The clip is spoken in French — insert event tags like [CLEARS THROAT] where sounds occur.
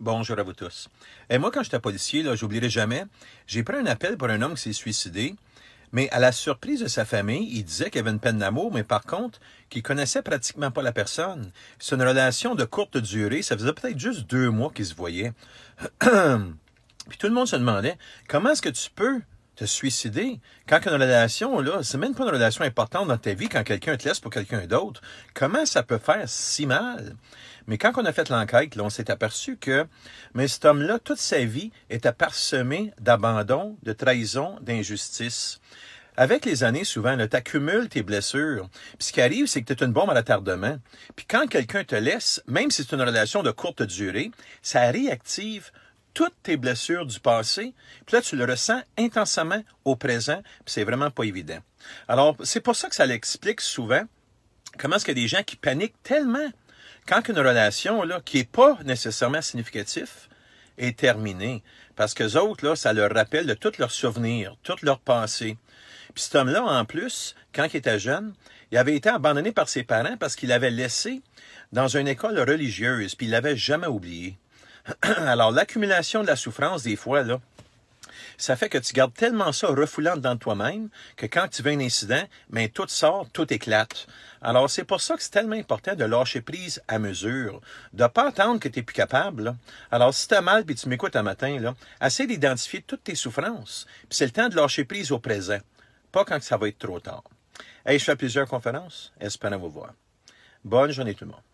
Bonjour à vous tous. Et moi, quand j'étais policier, là, j'oublierai jamais, j'ai pris un appel pour un homme qui s'est suicidé, mais à la surprise de sa famille, il disait qu'il avait une peine d'amour, mais par contre, qu'il connaissait pratiquement pas la personne. C'est une relation de courte durée, ça faisait peut-être juste deux mois qu'ils se voyaient. [CLEARS THROAT] Puis tout le monde se demandait, comment est-ce que tu peux te suicider. Quand une relation, là, c'est même pas une relation importante dans ta vie quand quelqu'un te laisse pour quelqu'un d'autre. Comment ça peut faire si mal? Mais quand on a fait l'enquête, on s'est aperçu que mais cet homme-là, toute sa vie, était parsemé d'abandon, de trahison, d'injustice. Avec les années, souvent, tu accumules tes blessures. Puis ce qui arrive, c'est que tu es une bombe à l'attardement. Puis quand quelqu'un te laisse, même si c'est une relation de courte durée, ça réactive toutes tes blessures du passé, puis là, tu le ressens intensément au présent, puis c'est vraiment pas évident. Alors, c'est pour ça que ça l'explique souvent comment est-ce qu'il y a des gens qui paniquent tellement quand une relation, là, qui est pas nécessairement significative, est terminée. Parce que autres, là, ça leur rappelle de tous leurs souvenirs, toutes leurs pensées. Puis cet homme-là, en plus, quand il était jeune, il avait été abandonné par ses parents parce qu'il avait laissé dans une école religieuse, puis il l'avait jamais oublié. [CLEARS THROAT] Alors, l'accumulation de la souffrance, des fois, là, ça fait que tu gardes tellement ça refoulant dans toi-même que quand tu veux un incident, mais tout sort, tout éclate. Alors, c'est pour ça que c'est tellement important de lâcher prise à mesure, de pas attendre que tu n'es plus capable. Alors, si tu as mal puis tu m'écoutes un matin, là, essaie d'identifier toutes tes souffrances. Puis c'est le temps de lâcher prise au présent, pas quand ça va être trop tard. Hey, je fais plusieurs conférences, espérons vous voir. Bonne journée tout le monde.